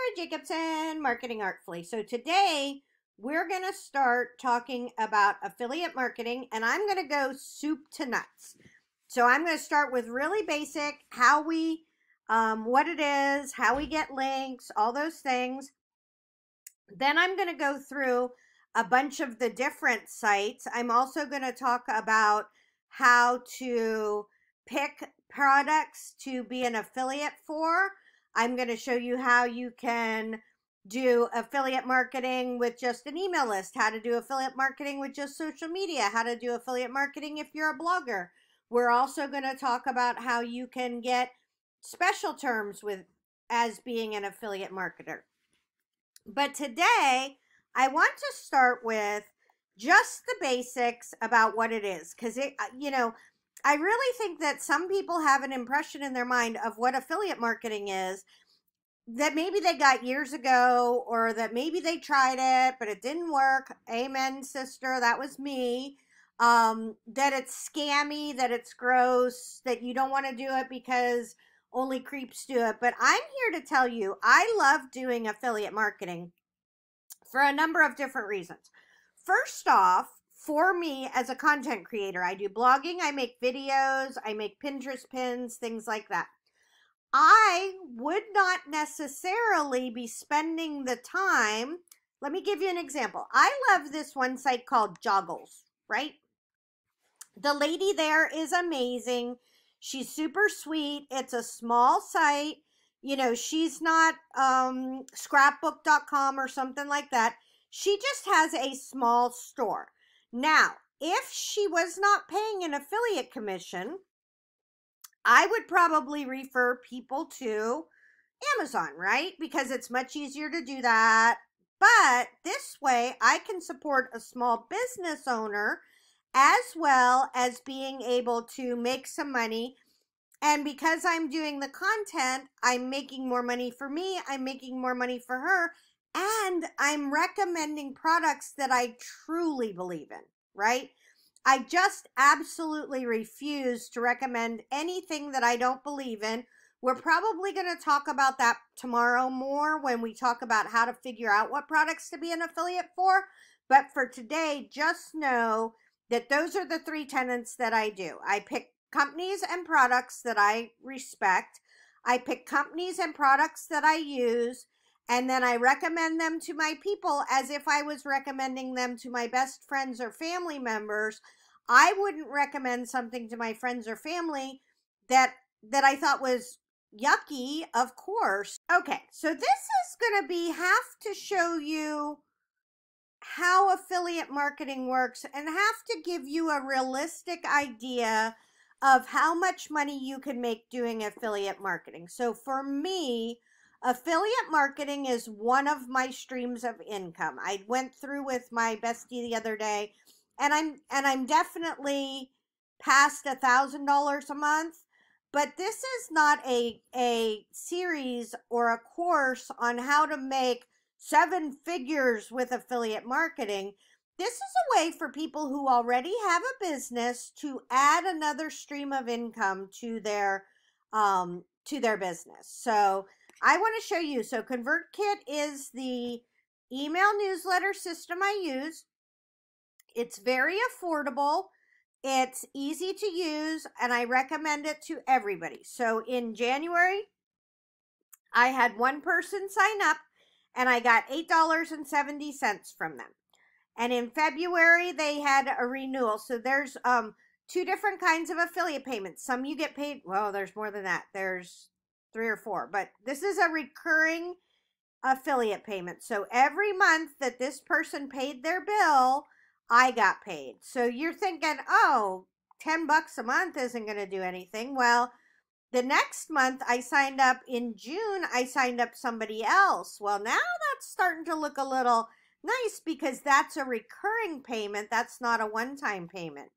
Tara Jacobson, Marketing Artfully. So today we're going to start talking about affiliate marketing and I'm going to go soup to nuts. So I'm going to start with really basic, how we, um, what it is, how we get links, all those things. Then I'm going to go through a bunch of the different sites. I'm also going to talk about how to pick products to be an affiliate for. I'm going to show you how you can do affiliate marketing with just an email list, how to do affiliate marketing with just social media, how to do affiliate marketing if you're a blogger. We're also going to talk about how you can get special terms with as being an affiliate marketer. But today, I want to start with just the basics about what it is because it uh, you know I really think that some people have an impression in their mind of what affiliate marketing is that maybe they got years ago or that maybe they tried it but it didn't work. Amen, sister. That was me. Um, that it's scammy, that it's gross, that you don't want to do it because only creeps do it. But I'm here to tell you, I love doing affiliate marketing for a number of different reasons. First off, for me as a content creator, I do blogging, I make videos, I make Pinterest pins, things like that. I would not necessarily be spending the time. Let me give you an example. I love this one site called Joggles, right? The lady there is amazing. She's super sweet. It's a small site. You know, she's not um, scrapbook.com or something like that. She just has a small store. Now, if she was not paying an affiliate commission, I would probably refer people to Amazon, right? Because it's much easier to do that. But this way, I can support a small business owner as well as being able to make some money. And because I'm doing the content, I'm making more money for me, I'm making more money for her, and I'm recommending products that I truly believe in, right? I just absolutely refuse to recommend anything that I don't believe in. We're probably going to talk about that tomorrow more when we talk about how to figure out what products to be an affiliate for. But for today, just know that those are the three tenets that I do. I pick companies and products that I respect. I pick companies and products that I use and then I recommend them to my people as if I was recommending them to my best friends or family members. I wouldn't recommend something to my friends or family that that I thought was yucky, of course. Okay, so this is going to be have to show you how affiliate marketing works and have to give you a realistic idea of how much money you can make doing affiliate marketing. So for me, Affiliate marketing is one of my streams of income. I went through with my bestie the other day and I'm and I'm definitely past a thousand dollars a month. But this is not a a series or a course on how to make seven figures with affiliate marketing. This is a way for people who already have a business to add another stream of income to their um, to their business. So I want to show you. So ConvertKit is the email newsletter system I use. It's very affordable. It's easy to use and I recommend it to everybody. So in January, I had one person sign up and I got $8.70 from them. And in February, they had a renewal. So there's um two different kinds of affiliate payments. Some you get paid, well, there's more than that. There's three or four, but this is a recurring affiliate payment. So every month that this person paid their bill, I got paid. So you're thinking, oh, 10 bucks a month isn't going to do anything. Well, the next month I signed up in June, I signed up somebody else. Well, now that's starting to look a little nice because that's a recurring payment. That's not a one time payment.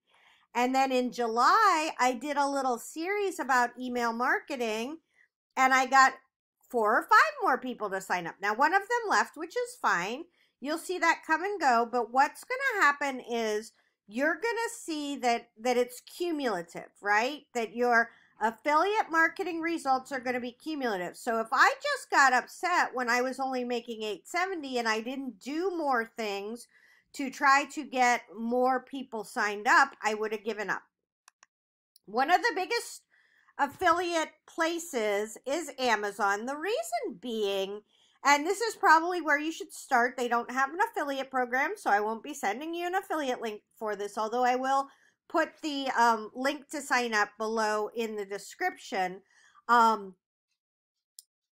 And then in July, I did a little series about email marketing and I got four or five more people to sign up. Now, one of them left, which is fine. You'll see that come and go. But what's going to happen is you're going to see that that it's cumulative, right? That your Affiliate marketing results are going to be cumulative. So if I just got upset when I was only making 870 and I didn't do more things to try to get more people signed up, I would have given up. One of the biggest affiliate places is Amazon. The reason being, and this is probably where you should start. They don't have an affiliate program, so I won't be sending you an affiliate link for this, although I will put the um, link to sign up below in the description. Um,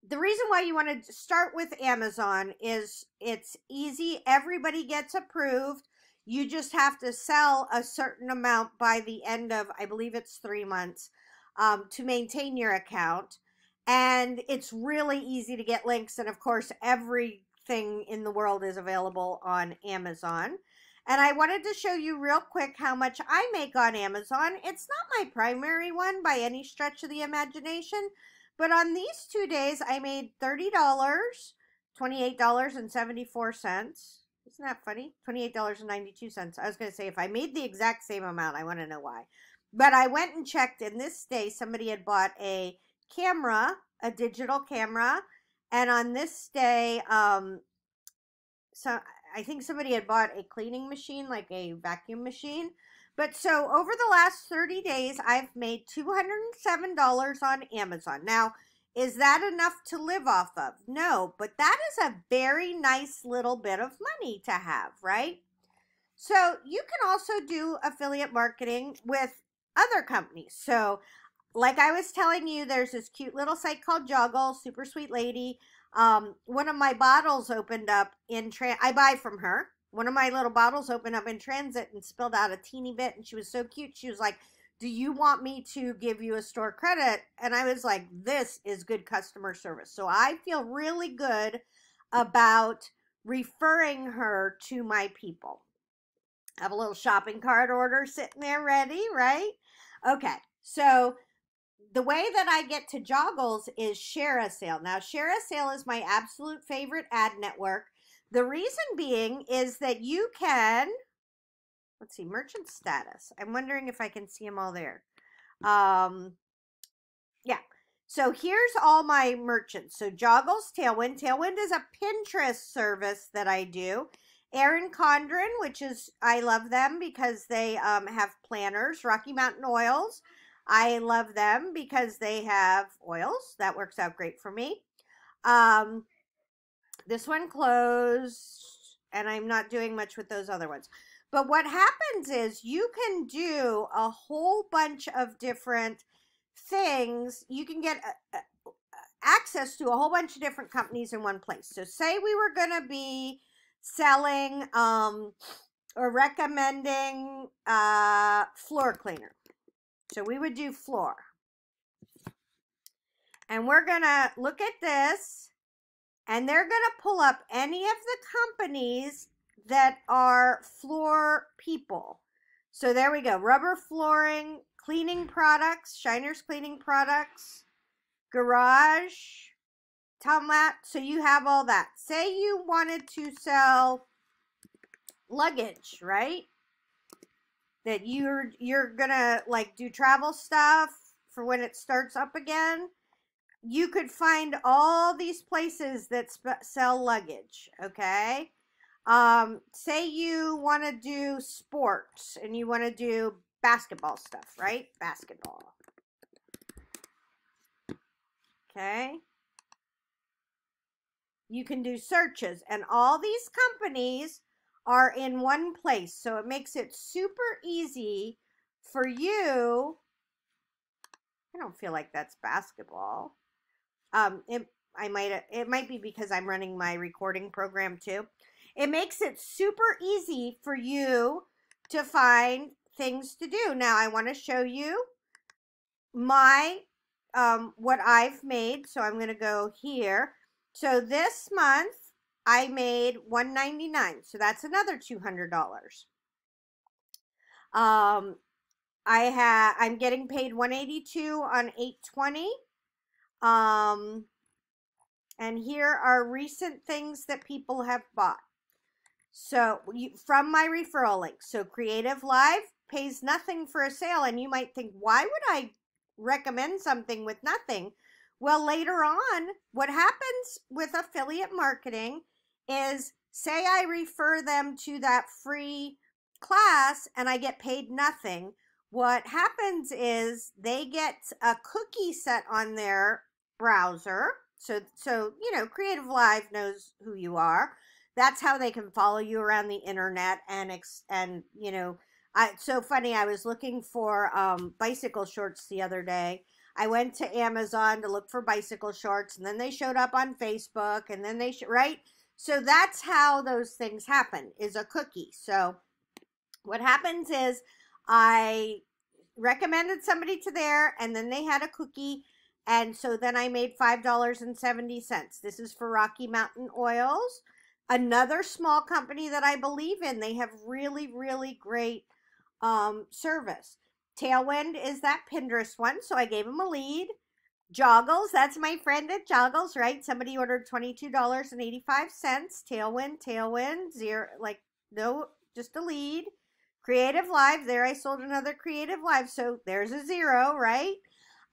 the reason why you want to start with Amazon is it's easy. Everybody gets approved. You just have to sell a certain amount by the end of, I believe it's three months, um, to maintain your account. And it's really easy to get links. And of course, everything in the world is available on Amazon. And I wanted to show you real quick how much I make on Amazon. It's not my primary one by any stretch of the imagination, but on these two days, I made $30, $28.74. Isn't that funny? $28.92. I was going to say, if I made the exact same amount, I want to know why. But I went and checked, and this day, somebody had bought a camera, a digital camera, and on this day, um, so I think somebody had bought a cleaning machine, like a vacuum machine. But so over the last 30 days, I've made $207 on Amazon. Now, is that enough to live off of? No, but that is a very nice little bit of money to have, right? So you can also do affiliate marketing with other companies. So like I was telling you, there's this cute little site called Joggle, super sweet lady. Um, one of my bottles opened up in trans. I buy from her. One of my little bottles opened up in transit and spilled out a teeny bit, and she was so cute. She was like, "Do you want me to give you a store credit?" And I was like, "This is good customer service." So I feel really good about referring her to my people. I have a little shopping cart order sitting there ready, right? Okay, so the way that I get to Joggles is ShareASale. Now, ShareASale is my absolute favorite ad network. The reason being is that you can, let's see, merchant status. I'm wondering if I can see them all there. Um, yeah. So here's all my merchants. So Joggles, Tailwind. Tailwind is a Pinterest service that I do. Erin Condren, which is, I love them because they um, have planners. Rocky Mountain Oils. I love them because they have oils. That works out great for me. Um, this one closed, and I'm not doing much with those other ones. But what happens is you can do a whole bunch of different things. You can get a, a, access to a whole bunch of different companies in one place. So say we were going to be selling um, or recommending uh, floor cleaner. So we would do floor. And we're going to look at this and they're going to pull up any of the companies that are floor people. So there we go. Rubber flooring, cleaning products, Shiners cleaning products, garage, Tomlat. So you have all that. Say you wanted to sell luggage, right? that you're you're gonna like do travel stuff for when it starts up again you could find all these places that sell luggage okay um say you want to do sports and you want to do basketball stuff right basketball okay you can do searches and all these companies are in one place. So it makes it super easy for you. I don't feel like that's basketball. Um, it, I might, it might be because I'm running my recording program too. It makes it super easy for you to find things to do. Now I want to show you my, um, what I've made. So I'm going to go here. So this month I made 199 so that's another $200 um I have I'm getting paid 182 on 820 um and here are recent things that people have bought. So you, from my referral link so creative live pays nothing for a sale and you might think why would I recommend something with nothing. Well, later on, what happens with affiliate marketing is say I refer them to that free class and I get paid nothing. What happens is they get a cookie set on their browser. So, so you know, Creative Live knows who you are. That's how they can follow you around the internet and and you know, I so funny. I was looking for um, bicycle shorts the other day. I went to Amazon to look for bicycle shorts, and then they showed up on Facebook, and then they sh- right. So that's how those things happen. Is a cookie. So what happens is I recommended somebody to there, and then they had a cookie and so then I made $5.70. This is for Rocky Mountain Oils. Another small company that I believe in. They have really, really great um, service. Tailwind is that Pinterest one, so I gave him a lead. Joggles, that's my friend at Joggles, right? Somebody ordered $22.85. Tailwind, Tailwind, zero, like, no, just a lead. Creative Live, there I sold another Creative Live, so there's a zero, right?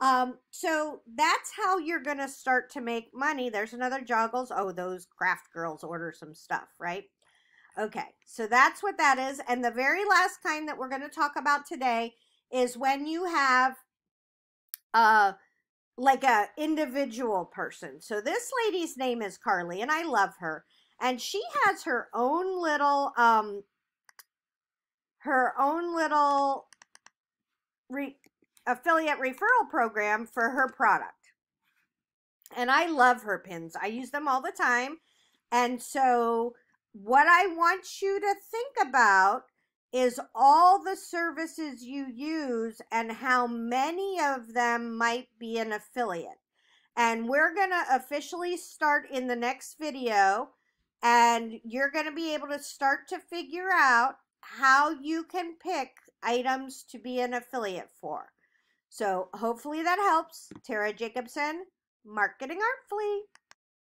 Um, so that's how you're going to start to make money. There's another joggles. Oh, those craft girls order some stuff, right? Okay, so that's what that is. And the very last kind that we're going to talk about today is when you have uh like a individual person. So this lady's name is Carly and I love her. And she has her own little um her own little re- affiliate referral program for her product. And I love her pins. I use them all the time. And so, what I want you to think about is all the services you use and how many of them might be an affiliate. And we're going to officially start in the next video. And you're going to be able to start to figure out how you can pick items to be an affiliate for. So hopefully that helps. Tara Jacobson, Marketing Artfully.